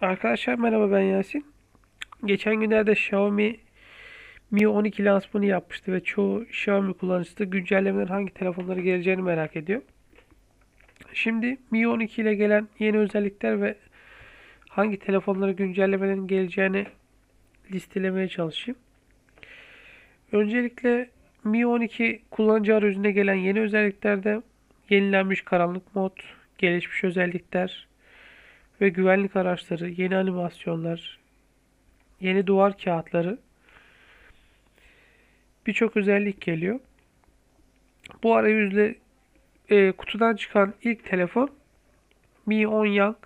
Arkadaşlar merhaba ben Yasin. Geçen günlerde Xiaomi Mi 12 lansmanı yapmıştı ve çoğu Xiaomi kullanıcısı da güncellemelerin hangi telefonlara geleceğini merak ediyor. Şimdi Mi 12 ile gelen yeni özellikler ve hangi telefonlara güncellemelerin geleceğini listelemeye çalışayım. Öncelikle Mi 12 kullanıcı arayüzüne gelen yeni özelliklerde yenilenmiş karanlık mod, gelişmiş özellikler, ve güvenlik araçları, yeni animasyonlar, yeni duvar kağıtları birçok özellik geliyor. Bu arayüzle e, kutudan çıkan ilk telefon Mi 10 Young.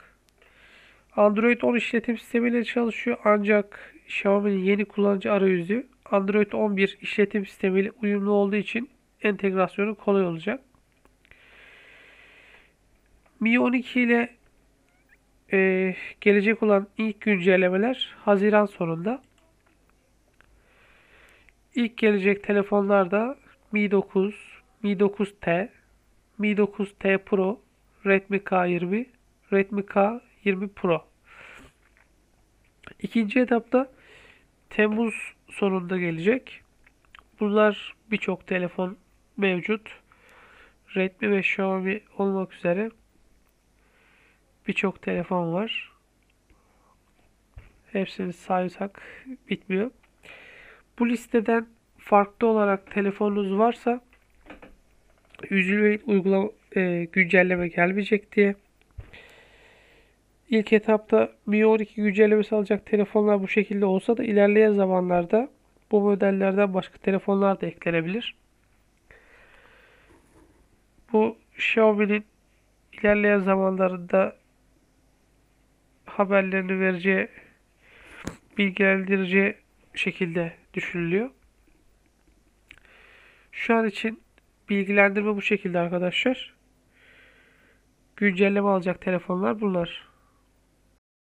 Android 10 işletim sistemiyle çalışıyor ancak Xiaomi'nin yeni kullanıcı arayüzü Android 11 işletim sistemiyle uyumlu olduğu için entegrasyonu kolay olacak. Mi 12 ile e, gelecek olan ilk güncellemeler Haziran sonunda. İlk gelecek telefonlarda Mi 9, Mi 9T, Mi 9T Pro, Redmi K20, Redmi K20 Pro. İkinci etapta Temmuz sonunda gelecek. Bunlar birçok telefon mevcut. Redmi ve Xiaomi olmak üzere birçok telefon var. Hepsini saysak bitmiyor. Bu listeden farklı olarak telefonunuz varsa üzülmeyin uygulama e, güncelleme gelmeyecek diye. İlk etapta Mi 12 güncellemesi alacak telefonlar bu şekilde olsa da ilerleyen zamanlarda bu modellerden başka telefonlar da eklenebilir. Bu Xiaomi'nin ilerleyen zamanlarında haberlerini vereceği bilgilendirici şekilde düşünülüyor. Şu an için bilgilendirme bu şekilde arkadaşlar. Güncelleme alacak telefonlar bunlar.